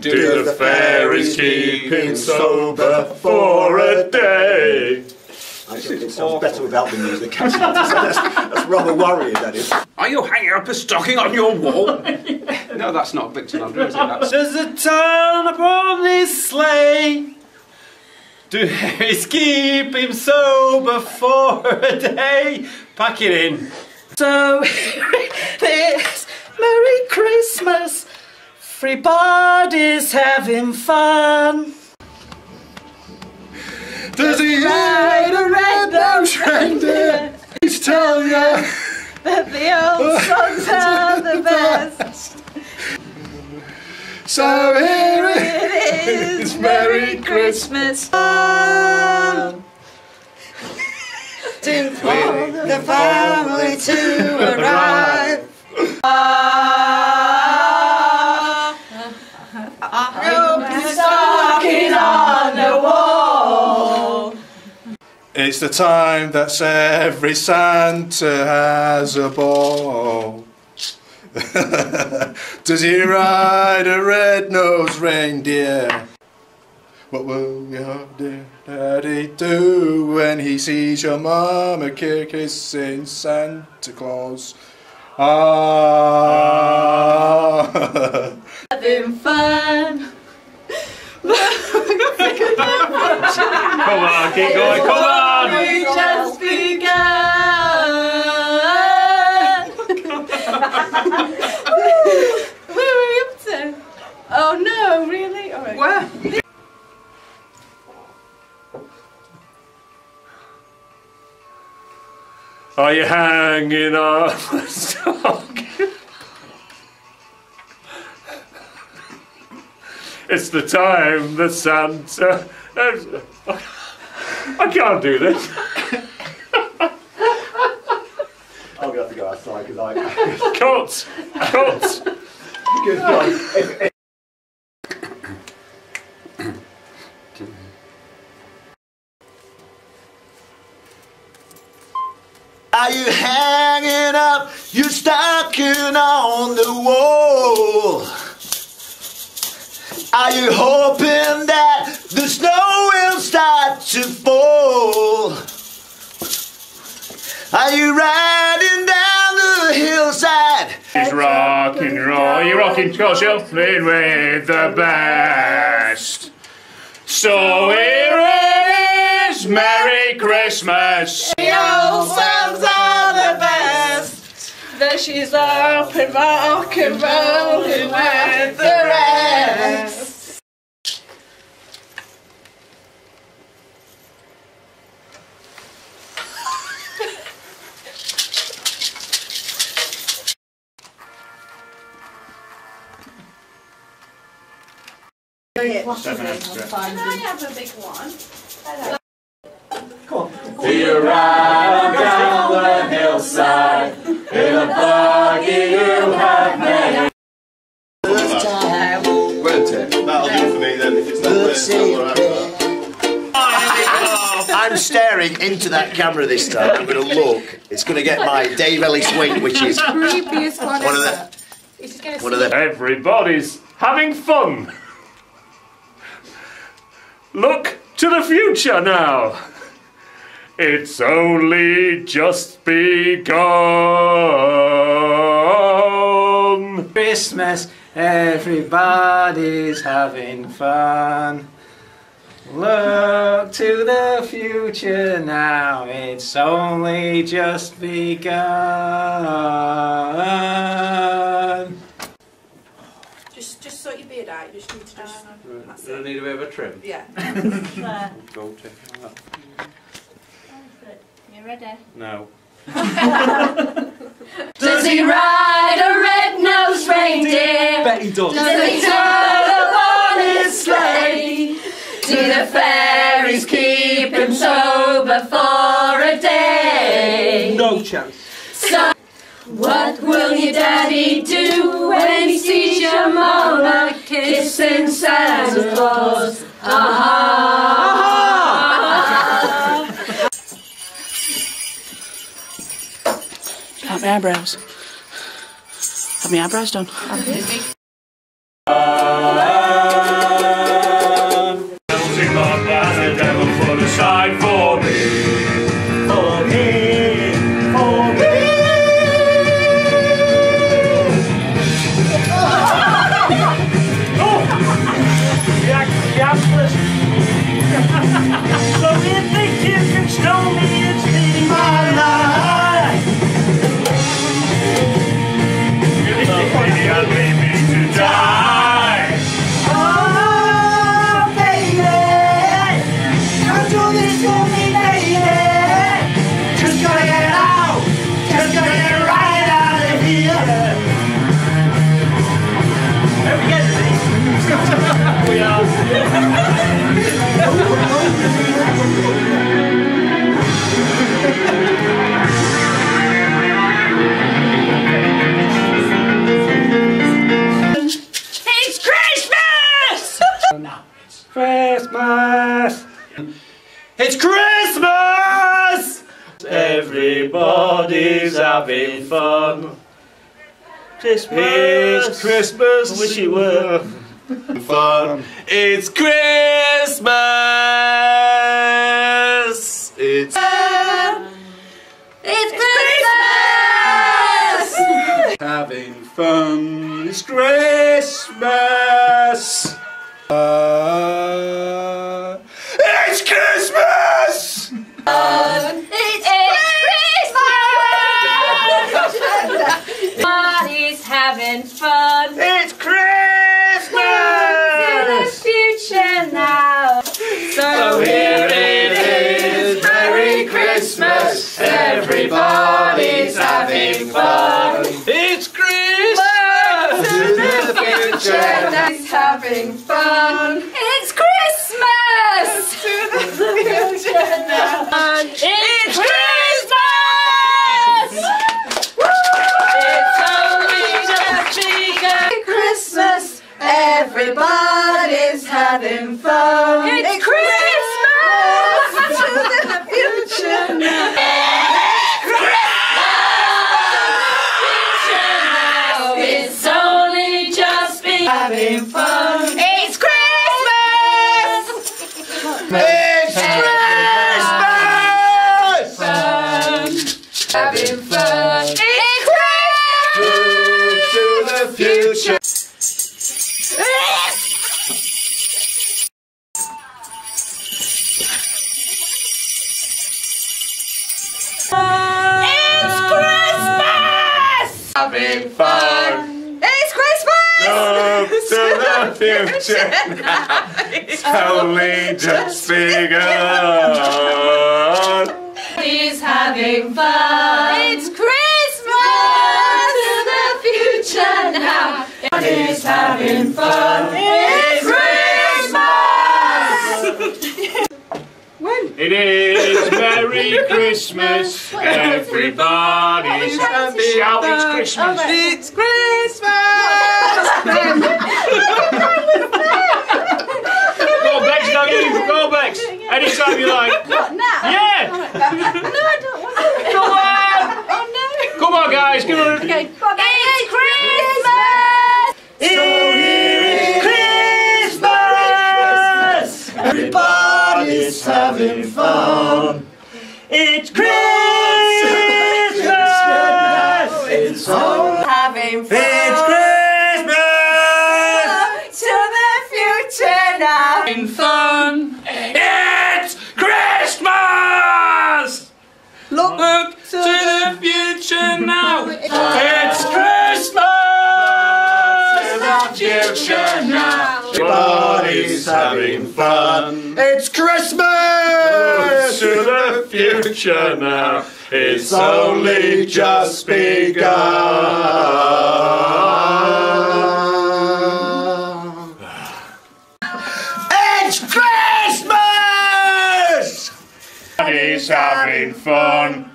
Do the fairies keep him sober for a day? I think it sounds better without the music. actually. that's, that's rather worrying, that is. Are you hanging up a stocking on your wall? no, that's not Victor Landry, is it? That's... There's a town upon this sleigh. Do fairies keep him sober for a day? Pack it in. So it's Merry Christmas. Everybody's having fun. Does he ride a red-nosed reindeer? He's telling you. That the old songs are the best. So here it is, Merry Christmas. Christmas. time. To call the family to arrive. It's the time that every Santa has a ball. Does he ride a red-nosed reindeer? What will your dear daddy do when he sees your mama kissing Santa Claus? Ah. Having fun. Come on, keep going, come on! We just begun. Where were you up to? Oh no, really? All right. Where? Are you hanging on It's the time that Santa. I can't do this. I'm going to have to go outside because I. Cut! Cut! Good God. If- if- Are you hanging up your stocking on the wall? Are you hoping that the snow will start to fall? Are you riding down the hillside? He's rocking, roll. You're rocking, go shuffling with the best. So here it is, Merry Christmas. The old songs are the best. That she's up and rock and rolling with the rest. Can I have a big one? You ride down the hillside in a buggy you have made. Won't it? That'll do for me then. If it's not this, I'm alright with that. I'm staring into that camera this time. I'm going to look. It's going to get my Dave Ellis wink, which is one Creepiest one of ever. the He's just gonna one of the. Everybody's having fun. Look to the future now. It's only just begun. Christmas, everybody's having fun. Look to the future now, it's only just begun. Just, just sort your beard out. You just need to just. That's Do it. need a bit of a trim? Yeah. Go take it out. You ready? No. Does he ride a red-nosed reindeer? Bet he does. Does he turn upon his sleigh? Do the fairies keep him sober for a day? No chance. So, what will your daddy do when he sees your mama kissing Santa Claus? Ah. Have my eyebrows. Have my eyebrows done. Christmas! It's Christmas! Everybody's having fun. Christmas! It's Christmas! I wish it were. Fun. It's Christmas. It's It's Christmas! having fun. It's Christmas. Uh, having fun. It's Christmas! To the future now. So Here it is, Merry Christmas. Everybody's having fun. It's Christmas! To the future. Everybody's having fun. Having fun. It's Christmas! To the future. It's Christmas! Having fun. It's Christmas! Look to the future. It's only just begun. He's having fun. It's Christmas! To the future now. He's having fun. It's Christmas! when? It is Merry Christmas, everybody. Shout, it's Christmas. Oh, it's Christmas! Go on, Bex, Dougie. Go on, Bex. Anytime you like. What now? Yeah! No, I don't want to. Come on! Oh no! Come on, guys. Give it. Okay, it's Christmas! Christmas! Everybody's having fun. It's Christmas! It's all Having fun. It's Christmas! To the future now. Now. Everybody's having fun. It's Christmas. To the future now. It's only just begun. It's Christmas! He's having fun.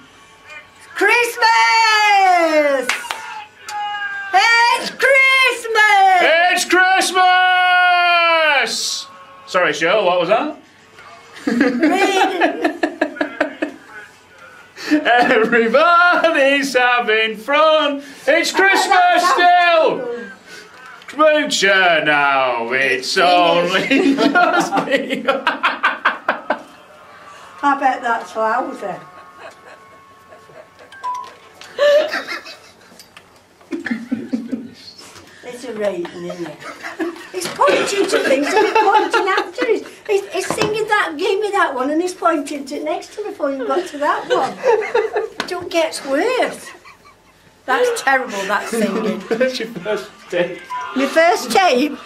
Sorry, Cheryl, what was that? Everybody's having fun. It's Christmas still. Future now. It's only just begun. I bet that's lousy. It's isn't it? He's pointing to things and he's pointing after it. He's, he's singing that, give me that one, and he's pointing to it next to before you got to that one. It don't get worse. That's terrible, that singing. That's your first tape. Your first tape,